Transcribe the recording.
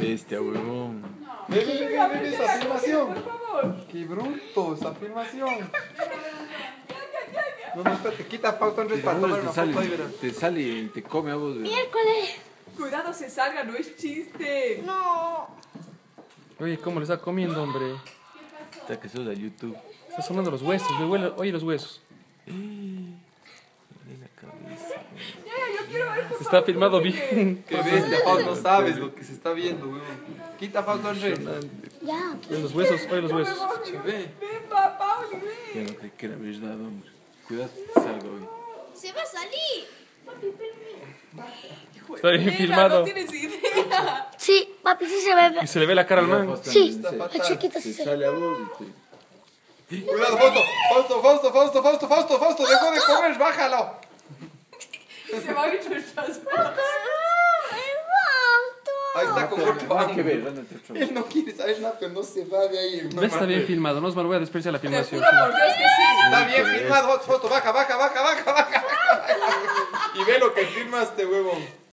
bestia, huevón. Ve, ve, ve, ve, ve esa filmación. Qué bruto, esa filmación. No, no, espérate, quita pauta Andrés para tomar Te una sale, foto te sale y te come a vos, huevón. Miércoles. Cuidado, se salga, no es chiste. No. Oye, ¿cómo le está comiendo, hombre? Está que sos a YouTube. Está sonando los huesos, me huele- Oye, los huesos. En la cabeza. Ya, ya, yo quiero ver por Está filmado bien. Qué bestia, Fausto, no sabes lo que se está viendo, weón. Quita Fausto Andrés. Ya. Oye, los huesos, oye, los huesos. Ve. Ven, papá. Ya no creí que era verdad, hombre. Cuidado te salga hoy. Se va a salir. Está bien filmado. No tienes idea. Sí, papi, sí se ve. Y se le ve la cara al man. Fausto, Sí, fatal. chiquita Te se ve. sale a vos y te... Cuidado, Fausto. Fausto, Fausto, Fausto, Fausto, Fausto, Fausto. Dejó de comer, bájalo. Se va a ir nuestras Ahí está con otro Nada que ángulo. ver. Él no quiere saber nada, pero no se va de ahí. No está bien filmado, no os voy a despreciar la filmación. Está bien filmado, Fausto. Baja, baja, baja, baja, baja. Y ve lo que filmaste, huevón.